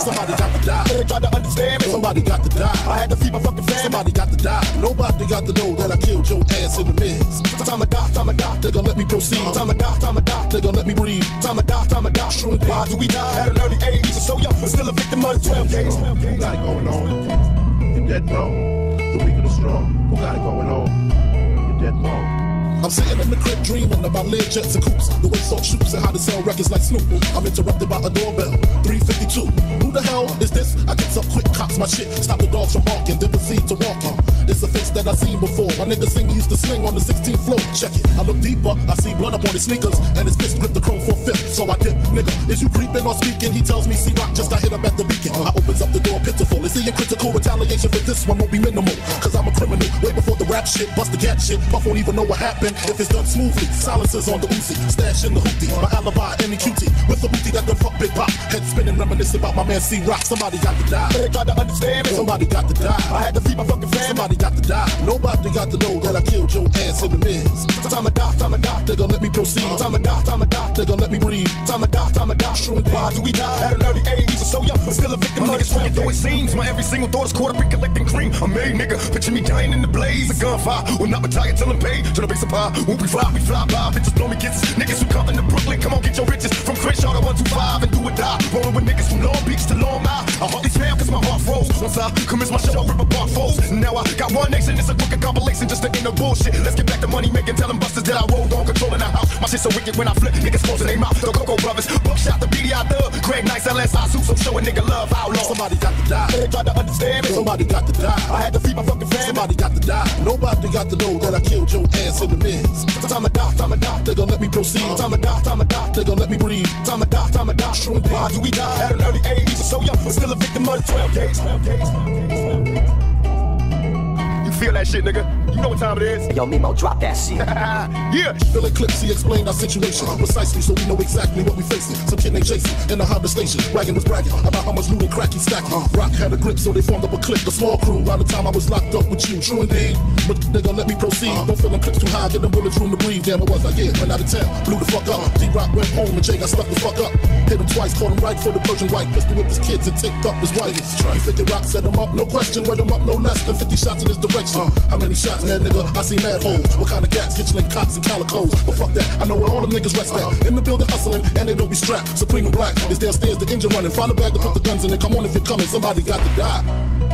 Somebody got to die. They tried to understand me. Somebody got to die. I had to feed my fucking family. Somebody got to die. Nobody got to know that I killed your ass in the midst. Time I die, time I die, they gon' let me proceed. Time I die, time I die, they gon' let me breathe. Time I die, time I die, sure. Why do we die at an early age? So young, but still a victim of the 12 days. Who got it going on? You're dead wrong. The weak and the strong. Who got it going on? You're dead wrong. I'm sitting in the crib dreaming about Learjets and coops, the way salt shoots and how to sell records like Snoop. I'm interrupted by a doorbell, 352. Who the hell is this? I get up quick, cops my shit, stop the dogs from barking, then proceed to walk on. It's a face that I seen before. My nigga sing used to sling on the 16th floor. Check it. I look deeper, I see blood up on his sneakers, and his fist grip the chrome for fifth. So I dip, nigga, is you creeping or speaking? He tells me, see rock, just I hit up at the beacon. I opens up the door pitiful. Is he a critical retaliation for this one won't be minimal? Cause I'm rap shit, bust the cat shit. Puff won't even know what happened if it's done smoothly. Silences on the Uzi, stash in the hoopty. My alibi, any cutie, with the booty that done fuck Big Pop. Head spinning, reminiscing about my man C Rock. Somebody got to die. They tried to understand me. Somebody got to die. I had to feed my fucking family. Somebody got to die. Nobody got to know that I killed your ass in the midst. Time I die, time I die, they gon' let me proceed. Time I die, time I die, they gon' let me breathe. Time I die, time I die, sure. Why do we die at an early age? So young, but still a victim My niggas fucking though it seems. My every single thought is caught up in collecting cream. I'm made, nigga. Picture me dying in the blaze. A gunfire. Will not retire till I'm paid. To the base of pie. When we fly, we fly by. Bitches blow me kisses. Niggas who come into Brooklyn. Come on, get your riches. From Crenshaw to 125 and do or die. Rolling with niggas from Long Beach to Long Isle. I hardly spam cause my heart froze. Once I commence my show, I rip apart foes. Now I got one nation. It's a crooked compilation just to end the bullshit. Let's get back to money making. Tell them busters that I rolled on controlling the house. My shit so wicked when I flip. Niggas closing their mouth. The Coco Brothers. Suits. Nigga love. Long? Somebody got to die. They tried to understand me. Somebody got to die. I had to feed my fucking family. Somebody got to die. Nobody got to know that I killed your ass in the midst. Time I die, time I die, they gon' let me proceed. Time I die, time I die, they gon' let me breathe. Time I die, time I die, sure. Why do we die at an early age? So young, but still a victim of the 12 days. You feel that shit, nigga? You know what time it is? Yo, Mimo, drop that shit. yeah. Bill Eclipse, he explained our situation precisely so we know exactly what we're facing. Some kid named Jason in the Honda station. Wagon was bragging about how much loot and crack he stacking. Uh-huh. Rock had a grip, so they formed up a clique, a small crew. Around the time I was locked up with you, true indeed. But they gon' let me proceed. Uh-huh. Don't feel them clips too high, get them bullets room to breathe. Damn, it was I yeah, went out of town, blew the fuck up. D Rock went home and Jay got stuck the fuck up. Hit him twice, caught him right for the Persian white pistol with his kids and ticked up his wife. He 50 rock set him up, no question, wet him up, no less than 50 shots in his direction. Uh-huh. How many shots, man, nigga? I see mad holes. What kind of gas? Kitchen and cots and calicos. But fuck that, I know where all them niggas rest at. In the building hustling, and they don't be strapped. Supreme and black is downstairs, the engine running. Find a bag to put the guns in and come on if you're coming. Somebody got to die.